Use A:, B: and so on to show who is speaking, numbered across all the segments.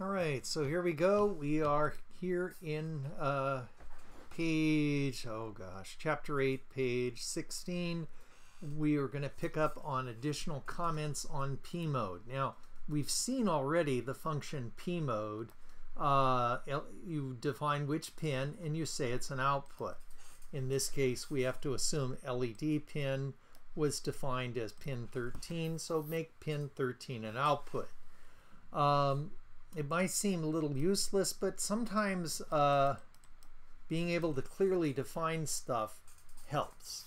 A: All right, so here we go. We are here in uh, page, oh gosh, chapter 8, page 16. We are going to pick up on additional comments on pin mode. Now, we've seen already the function pin mode. Uh, you define which pin and you say it's an output. In this case, we have to assume LED pin was defined as pin 13, so make pin 13 an output. Um, it might seem a little useless, but sometimes uh, being able to clearly define stuff helps.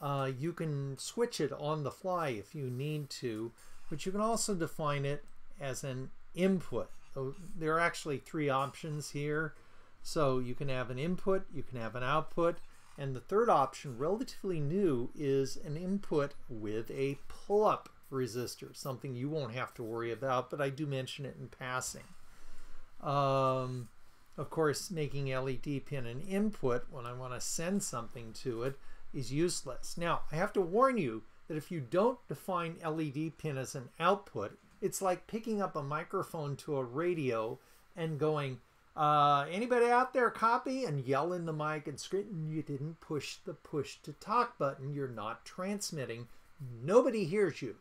A: Uh, you can switch it on the fly if you need to, but you can also define it as an input. So there are actually three options here. So you can have an input, you can have an output, and the third option, relatively new, is an input with a pull-up resistor, something you won't have to worry about, but I do mention it in passing. Um, of course, making LED pin an input when I want to send something to it is useless. Now, I have to warn you that if you don't define LED pin as an output, it's like picking up a microphone to a radio and going, uh, anybody out there copy and yell in the mic and scream, you didn't push the push to talk button. You're not transmitting. Nobody hears you.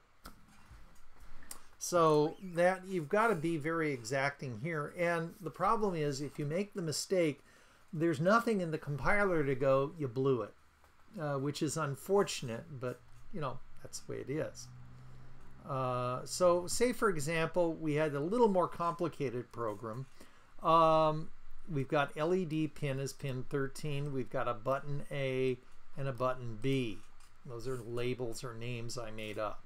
A: So that you've got to be very exacting here. And the problem is if you make the mistake, there's nothing in the compiler to go, you blew it, uh, which is unfortunate, but you know, that's the way it is. Uh, so say for example, we had a little more complicated program. Um, we've got LED pin as pin 13. We've got a button A and a button B. Those are labels or names I made up.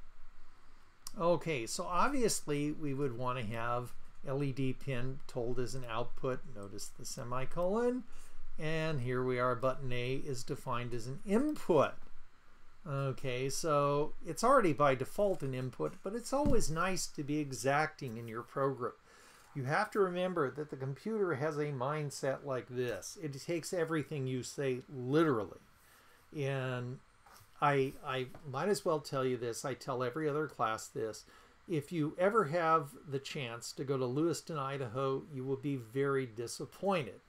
A: Okay, so obviously we would want to have LED pin told as an output. Notice the semicolon. And here we are, button A is defined as an input. Okay, so it's already by default an input, but it's always nice to be exacting in your program. You have to remember that the computer has a mindset like this. It takes everything you say literally. And I, I might as well tell you this. I tell every other class this. If you ever have the chance to go to Lewiston, Idaho, you will be very disappointed.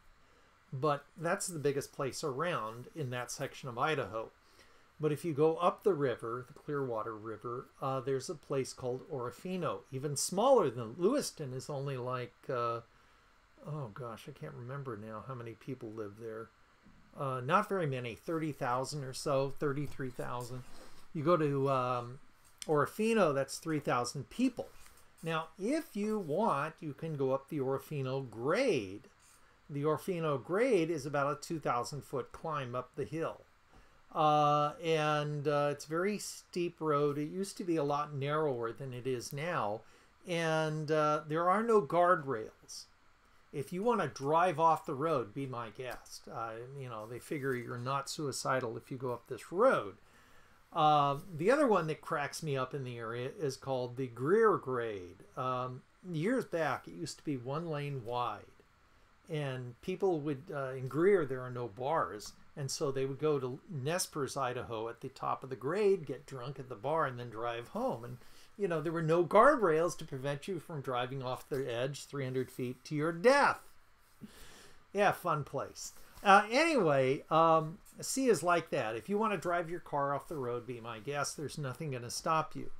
A: But that's the biggest place around in that section of Idaho. But if you go up the river, the Clearwater River, uh, there's a place called Orofino, even smaller than Lewiston. is only like, uh, oh gosh, I can't remember now how many people live there. Uh, not very many, 30,000 or so, 33,000. You go to um, Orofino, that's 3,000 people. Now, if you want, you can go up the Orofino grade. The Orofino grade is about a 2,000 foot climb up the hill. Uh, and uh, it's very steep road. It used to be a lot narrower than it is now, and uh, there are no guardrails. If you want to drive off the road, be my guest. Uh, you know they figure you're not suicidal if you go up this road. Uh, the other one that cracks me up in the area is called the Greer Grade. Um, years back, it used to be one lane wide, and people would uh, in Greer there are no bars and so they would go to Nez Idaho at the top of the grade, get drunk at the bar, and then drive home. And, you know, there were no guardrails to prevent you from driving off the edge 300 feet to your death. Yeah, fun place. Uh, anyway, um, C is like that. If you want to drive your car off the road, be my guest, there's nothing going to stop you.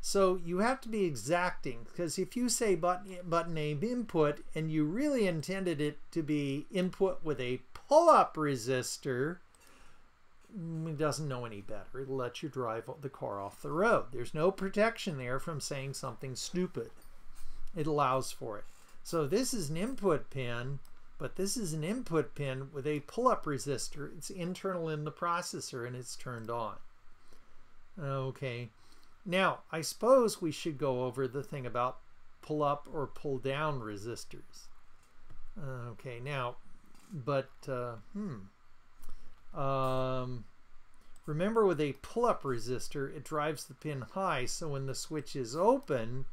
A: So you have to be exacting because if you say button, button A input and you really intended it to be input with a pull-up resistor, doesn't know any better. It'll let you drive the car off the road. There's no protection there from saying something stupid. It allows for it. So this is an input pin, but this is an input pin with a pull-up resistor. It's internal in the processor and it's turned on. Okay. Now, I suppose we should go over the thing about pull up or pull down resistors. Okay, now but uh, hmm. Um, remember with a pull-up resistor, it drives the pin high, so when the switch is open,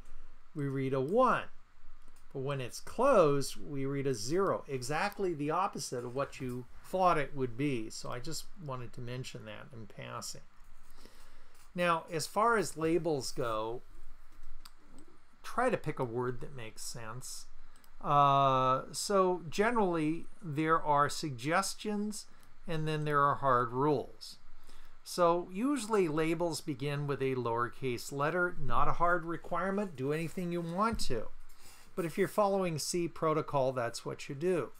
A: we read a 1. But when it's closed, we read a 0. Exactly the opposite of what you thought it would be. So I just wanted to mention that in passing. Now, as far as labels go, try to pick a word that makes sense. Uh, so generally, there are suggestions and then there are hard rules. So usually labels begin with a lowercase letter, not a hard requirement, do anything you want to. But if you're following C protocol, that's what you do.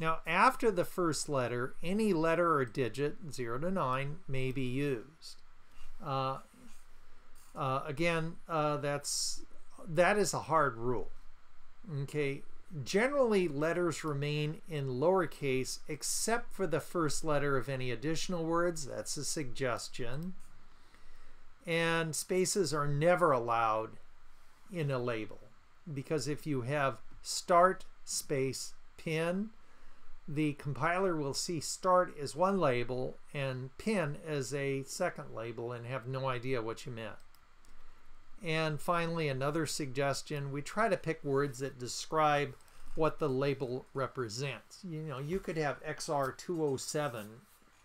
A: Now after the first letter, any letter or digit, 0 to 9, may be used. Uh, uh, again, uh, that's that is a hard rule. Okay, generally letters remain in lowercase except for the first letter of any additional words. That's a suggestion. And spaces are never allowed in a label because if you have start space pin, the compiler will see start as one label and pin as a second label and have no idea what you meant. And finally, another suggestion, we try to pick words that describe what the label represents. You know, you could have XR207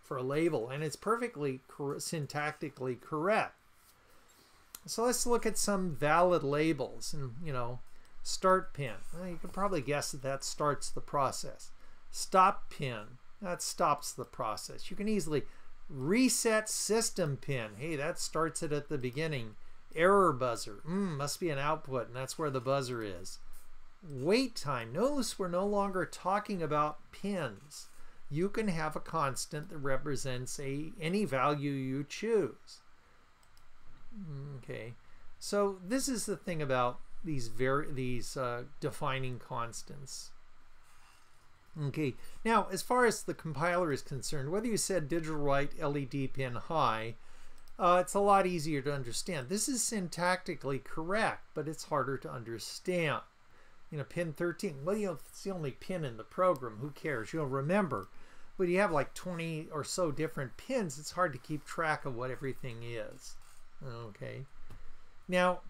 A: for a label and it's perfectly cor syntactically correct. So let's look at some valid labels and, you know, start pin. Well, you can probably guess that that starts the process. Stop pin, that stops the process. You can easily reset system pin. Hey, that starts it at the beginning. Error buzzer, mm, must be an output and that's where the buzzer is wait time. Notice we're no longer talking about pins. You can have a constant that represents a any value you choose. Okay, so this is the thing about these very these uh, defining constants. Okay, now as far as the compiler is concerned, whether you said digital write LED pin high, uh, it's a lot easier to understand. This is syntactically correct, but it's harder to understand you know, pin 13. Well, you know, it's the only pin in the program. Who cares? You'll remember. But you have like 20 or so different pins. It's hard to keep track of what everything is. Okay. Now,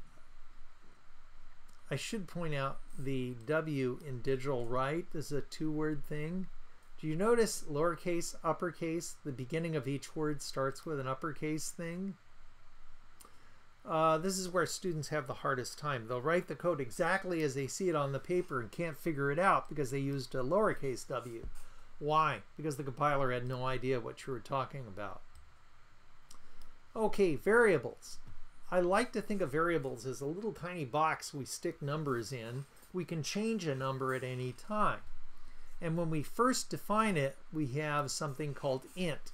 A: I should point out the W in digital write is a two-word thing. Do you notice lowercase, uppercase, the beginning of each word starts with an uppercase thing? Uh, this is where students have the hardest time. They'll write the code exactly as they see it on the paper and can't figure it out because they used a lowercase w. Why? Because the compiler had no idea what you were talking about. Okay, variables. I like to think of variables as a little tiny box we stick numbers in. We can change a number at any time. And when we first define it, we have something called int.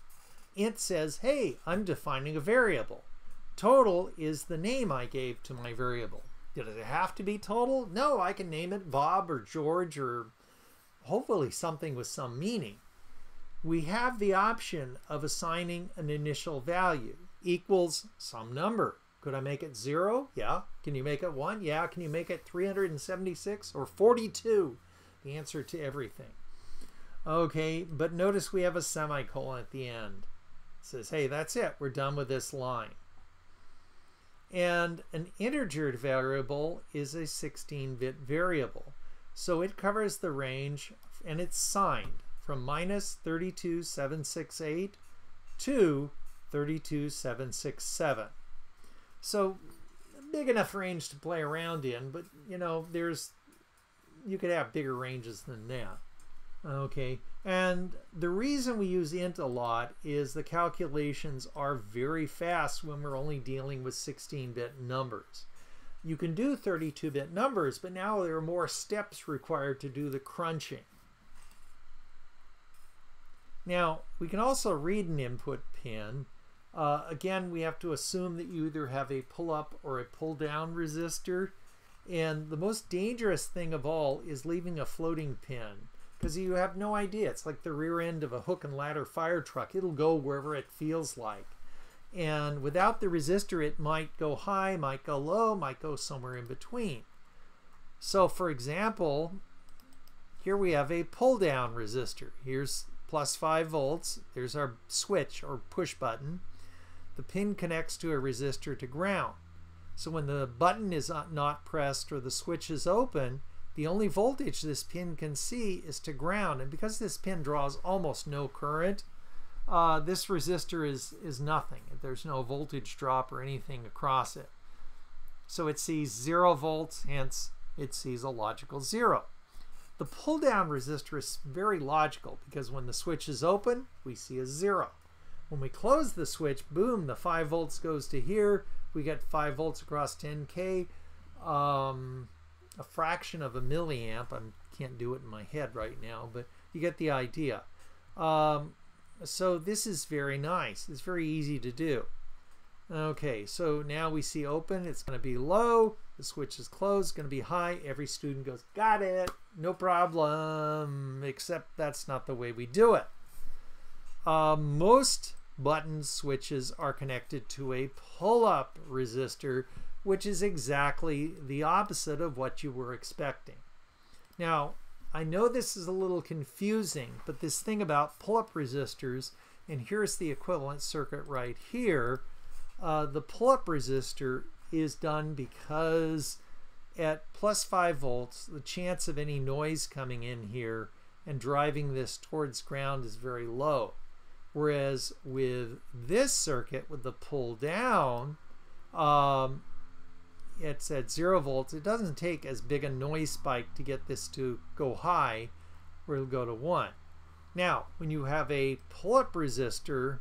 A: int says, hey, I'm defining a variable. Total is the name I gave to my variable. Did it have to be total? No, I can name it Bob or George or hopefully something with some meaning. We have the option of assigning an initial value equals some number. Could I make it zero? Yeah. Can you make it one? Yeah. Can you make it 376 or 42? The answer to everything. Okay, but notice we have a semicolon at the end. It says, hey, that's it. We're done with this line. And an integer variable is a 16-bit variable. So it covers the range and it's signed from minus 32768 to 32767. So big enough range to play around in, but you know, there's you could have bigger ranges than that. Okay, and the reason we use int a lot is the calculations are very fast when we're only dealing with 16-bit numbers. You can do 32-bit numbers, but now there are more steps required to do the crunching. Now, we can also read an input pin. Uh, again, we have to assume that you either have a pull-up or a pull-down resistor. And the most dangerous thing of all is leaving a floating pin because you have no idea. It's like the rear end of a hook and ladder fire truck. It'll go wherever it feels like. And without the resistor, it might go high, might go low, might go somewhere in between. So for example, here we have a pull down resistor. Here's plus 5 volts. There's our switch or push button. The pin connects to a resistor to ground. So when the button is not pressed or the switch is open, the only voltage this pin can see is to ground, and because this pin draws almost no current, uh, this resistor is, is nothing. There's no voltage drop or anything across it. So it sees zero volts, hence it sees a logical zero. The pull down resistor is very logical because when the switch is open, we see a zero. When we close the switch, boom, the 5 volts goes to here. We get 5 volts across 10K. Um, a fraction of a milliamp. I can't do it in my head right now, but you get the idea. Um, so this is very nice. It's very easy to do. Okay, so now we see open. It's going to be low. The switch is closed. It's going to be high. Every student goes, got it. No problem. Except that's not the way we do it. Uh, most button switches are connected to a pull-up resistor, which is exactly the opposite of what you were expecting. Now, I know this is a little confusing, but this thing about pull-up resistors, and here's the equivalent circuit right here, uh, the pull-up resistor is done because at plus 5 volts, the chance of any noise coming in here and driving this towards ground is very low. Whereas with this circuit, with the pull down, um, it's at zero volts. It doesn't take as big a noise spike to get this to go high, where it'll go to one. Now, when you have a pull-up resistor,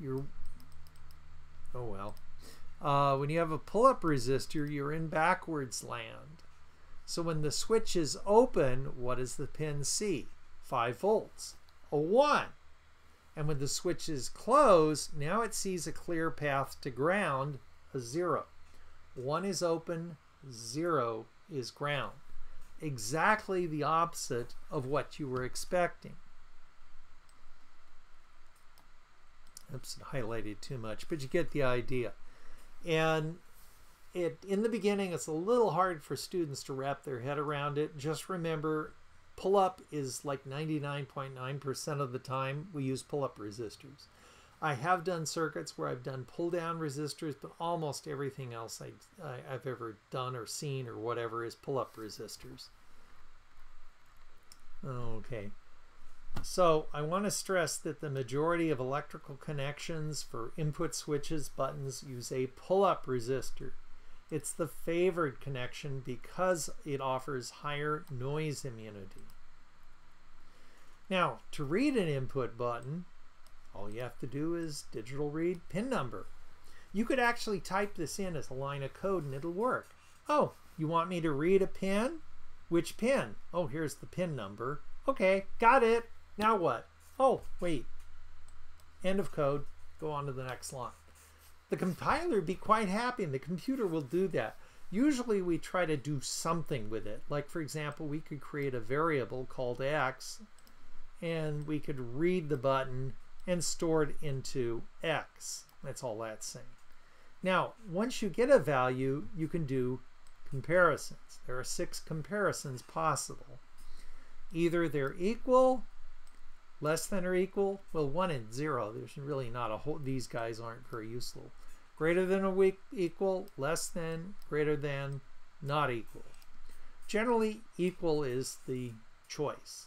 A: you're, oh well. Uh, when you have a pull-up resistor, you're in backwards land. So when the switch is open, what does the pin see? 5 volts. A 1. And when the switch is closed, now it sees a clear path to ground, a zero. One is open, zero is ground. Exactly the opposite of what you were expecting. Oops, highlighted too much, but you get the idea. And it in the beginning, it's a little hard for students to wrap their head around it. Just remember, pull up is like 99.9% of the time we use pull up resistors. I have done circuits where I've done pull down resistors, but almost everything else I, I, have ever done or seen or whatever is pull up resistors. Okay. So I want to stress that the majority of electrical connections for input switches buttons use a pull-up resistor. It's the favored connection because it offers higher noise immunity. Now, to read an input button, all you have to do is digital read pin number. You could actually type this in as a line of code and it'll work. Oh, you want me to read a pin? Which pin? Oh, here's the pin number. Okay, got it. Now what? Oh, wait. End of code. Go on to the next line. The compiler would be quite happy and the computer will do that. Usually we try to do something with it. Like for example, we could create a variable called x and we could read the button and store it into x. That's all that's saying. Now, once you get a value, you can do comparisons. There are six comparisons possible. Either they're equal, less than or equal, well, 1 and 0, there's really not a whole, these guys aren't very useful. Greater than or equal, less than, greater than, not equal. Generally, equal is the choice.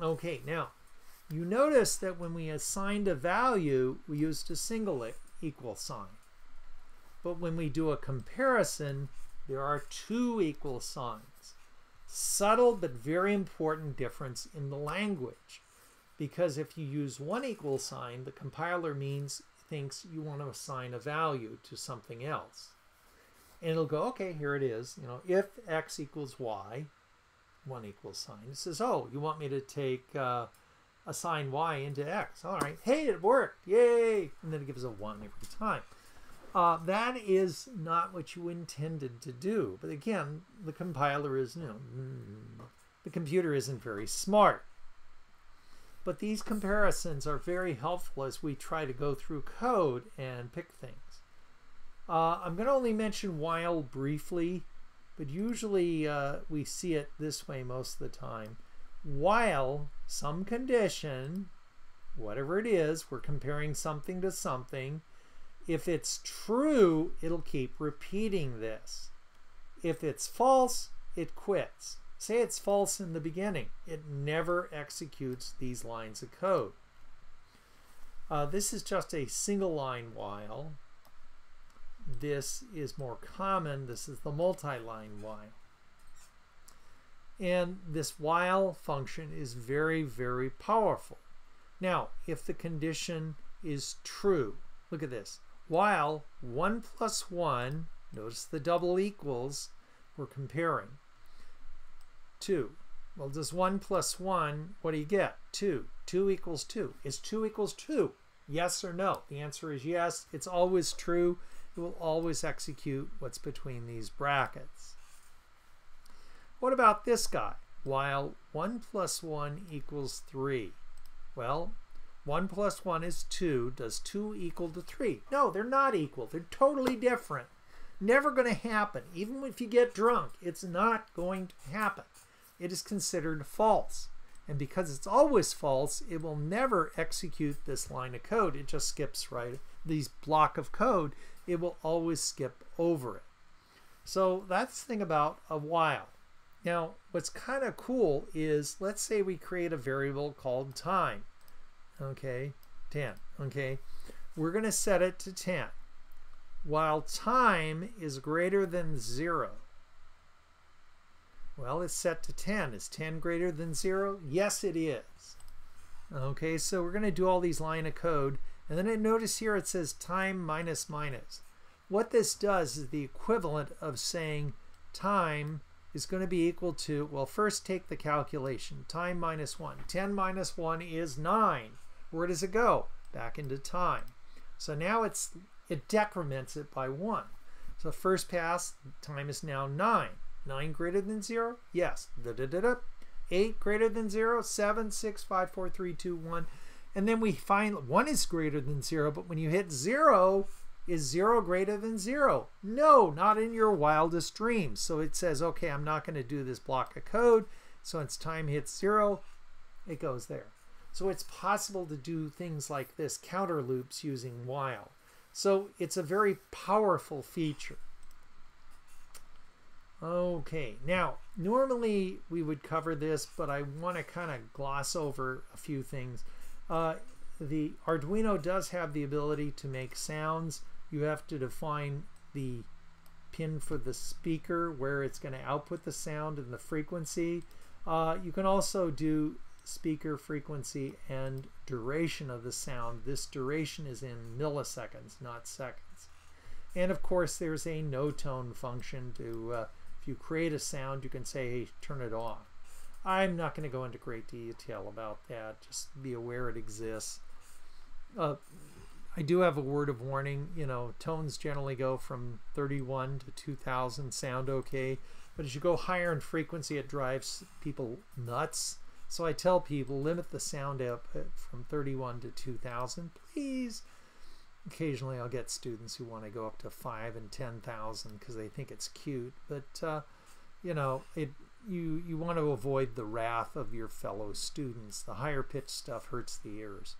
A: Okay, now, you notice that when we assigned a value, we used a single equal sign. But when we do a comparison, there are two equal signs. Subtle but very important difference in the language because if you use one equal sign, the compiler means thinks you want to assign a value to something else. And it'll go, okay, here it is. You know, if x equals y, one equal sign. It says, oh, you want me to take uh, assign y into x. All right, hey, it worked, yay! And then it gives a 1 every time. Uh, that is not what you intended to do. But again, the compiler is, you know, mm, the computer isn't very smart. But these comparisons are very helpful as we try to go through code and pick things. Uh, I'm going to only mention while briefly, but usually uh, we see it this way most of the time. While some condition, whatever it is, we're comparing something to something, if it's true, it'll keep repeating this. If it's false, it quits. Say it's false in the beginning. It never executes these lines of code. Uh, this is just a single line while. This is more common. This is the multi-line while. And this while function is very, very powerful. Now, if the condition is true, look at this. While 1 plus 1, notice the double equals, we're comparing. 2. Well, does 1 plus 1, what do you get? 2. 2 equals 2. Is 2 equals 2? Yes or no? The answer is yes. It's always true. It will always execute what's between these brackets. What about this guy? While 1 plus 1 equals 3. Well, 1 plus 1 is 2. Does 2 equal to 3? No, they're not equal. They're totally different. Never going to happen. Even if you get drunk, it's not going to happen. It is considered false. And because it's always false, it will never execute this line of code. It just skips right, these block of code, it will always skip over it. So that's the thing about a while. Now, what's kind of cool is, let's say we create a variable called time. Okay, 10. Okay, we're going to set it to 10. While time is greater than 0. Well, it's set to 10. Is 10 greater than 0? Yes, it is. Okay, so we're going to do all these line of code. And then I notice here it says time minus minus. What this does is the equivalent of saying time is going to be equal to, well, first take the calculation. Time minus 1. 10 minus 1 is 9. Where does it go? Back into time. So now it's it decrements it by 1. So first pass, time is now 9. 9 greater than 0? Yes. Da, da, da, da. 8 greater than 0? 7, 6, 5, 4, 3, 2, 1. And then we find 1 is greater than 0, but when you hit 0, is 0 greater than 0? No, not in your wildest dreams. So it says, okay, I'm not going to do this block of code. So it's time hits 0, it goes there. So it's possible to do things like this, counter loops using while. So it's a very powerful feature. Okay, now normally we would cover this, but I want to kind of gloss over a few things. Uh, the Arduino does have the ability to make sounds you have to define the pin for the speaker where it's going to output the sound and the frequency. Uh, you can also do speaker frequency and duration of the sound. This duration is in milliseconds, not seconds. And of course, there's a no tone function to, uh, if you create a sound, you can say, hey, turn it off. I'm not going to go into great detail about that. Just be aware it exists. Uh, I do have a word of warning. You know, tones generally go from 31 to 2000, sound okay. But as you go higher in frequency, it drives people nuts. So I tell people limit the sound output from 31 to 2000, please. Occasionally I'll get students who want to go up to 5 and 10,000 because they think it's cute. But, uh, you know, it you, you want to avoid the wrath of your fellow students. The higher pitched stuff hurts the ears.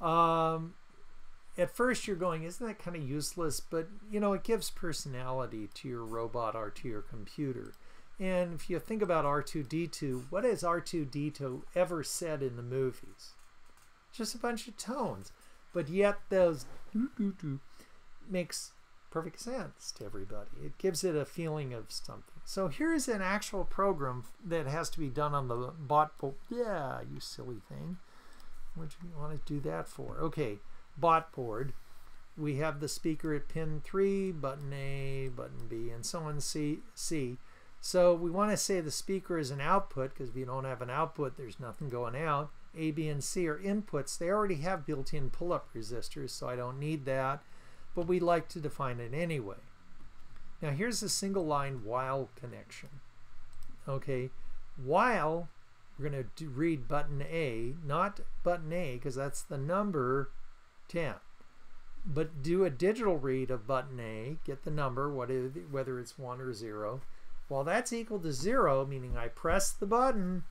A: Um, at first you're going, isn't that kind of useless? But you know, it gives personality to your robot or to your computer. And if you think about R2D2, what has R2D2 ever said in the movies? Just a bunch of tones. But yet those doo -doo -doo makes perfect sense to everybody. It gives it a feeling of something. So here's an actual program that has to be done on the bot. Yeah, you silly thing. What do you want to do that for? Okay, bot board, we have the speaker at pin 3, button A, button B, and so on C. C. So we want to say the speaker is an output because if you don't have an output, there's nothing going out. A, B, and C are inputs. They already have built-in pull-up resistors, so I don't need that, but we like to define it anyway. Now here's a single line while connection. Okay, while we're going to read button A, not button A because that's the number 10. But do a digital read of button A, get the number, whether it's 1 or 0. While that's equal to 0, meaning I press the button,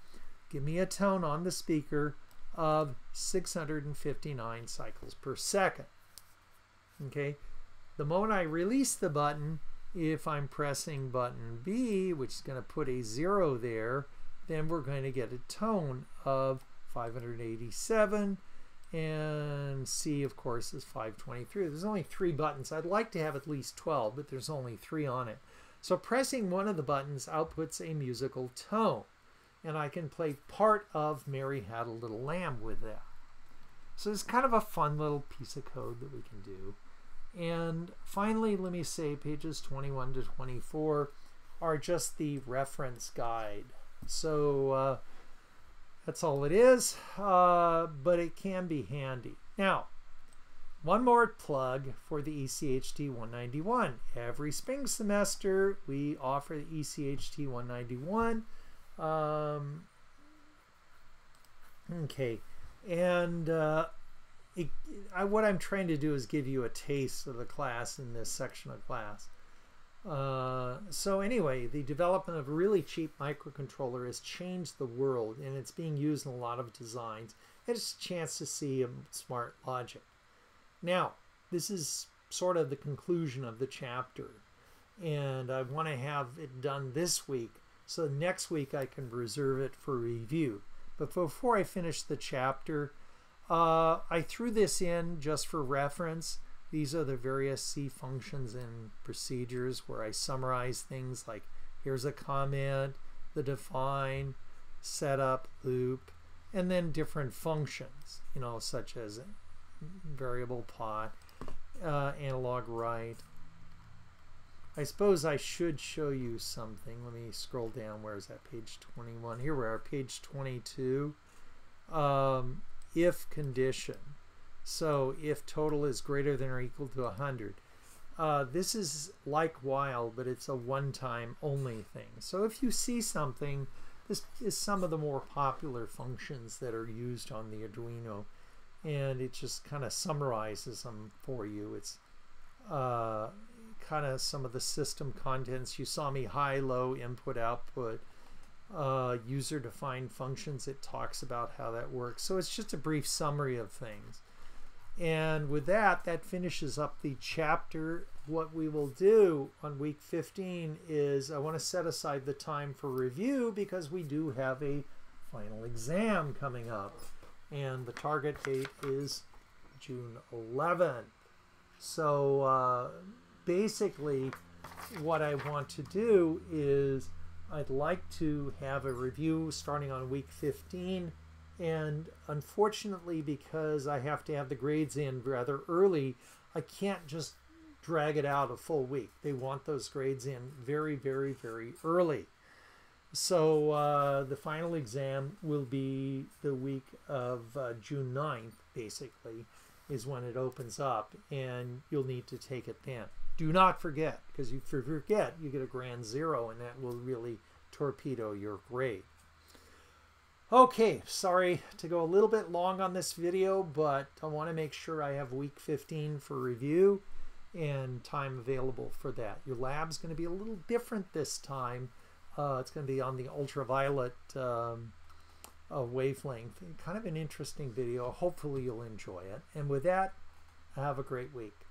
A: give me a tone on the speaker of 659 cycles per second. Okay, the moment I release the button, if I'm pressing button B, which is going to put a 0 there, then we're going to get a tone of 587 and C of course is 523. There's only three buttons. I'd like to have at least 12 but there's only three on it. So pressing one of the buttons outputs a musical tone. And I can play part of Mary Had a Little Lamb with that. So it's kind of a fun little piece of code that we can do. And finally, let me say pages 21 to 24 are just the reference guide. So uh, that's all it is, uh, but it can be handy. Now, one more plug for the ECHT 191. Every spring semester, we offer the ECHT 191. Um, okay, and uh, it, I, what I'm trying to do is give you a taste of the class in this section of class. Uh, so anyway, the development of a really cheap microcontroller has changed the world and it's being used in a lot of designs. It's a chance to see a smart logic. Now, this is sort of the conclusion of the chapter and I want to have it done this week so next week I can reserve it for review. But before I finish the chapter, uh, I threw this in just for reference. These are the various C functions and procedures where I summarize things like here's a comment, the define, setup, loop, and then different functions, you know, such as variable plot, uh, analog write. I suppose I should show you something. Let me scroll down. Where is that? Page 21. Here we are, page 22. Um, if condition. So if total is greater than or equal to 100. Uh, this is like while, but it's a one-time only thing. So if you see something, this is some of the more popular functions that are used on the Arduino. And it just kind of summarizes them for you. It's uh, kind of some of the system contents. You saw me high, low, input, output uh, user-defined functions. It talks about how that works. So it's just a brief summary of things. And with that, that finishes up the chapter. What we will do on week 15 is I want to set aside the time for review because we do have a final exam coming up. And the target date is June 11th. So uh, basically, what I want to do is I'd like to have a review starting on week 15 and unfortunately because I have to have the grades in rather early I can't just drag it out a full week. They want those grades in very very very early. So uh, the final exam will be the week of uh, June 9th basically is when it opens up and you'll need to take it then. Do not forget, because if you forget, you get a grand zero, and that will really torpedo your grade. Okay, sorry to go a little bit long on this video, but I want to make sure I have week 15 for review and time available for that. Your lab's going to be a little different this time. Uh, it's going to be on the ultraviolet um, uh, wavelength. Kind of an interesting video. Hopefully you'll enjoy it. And with that, have a great week.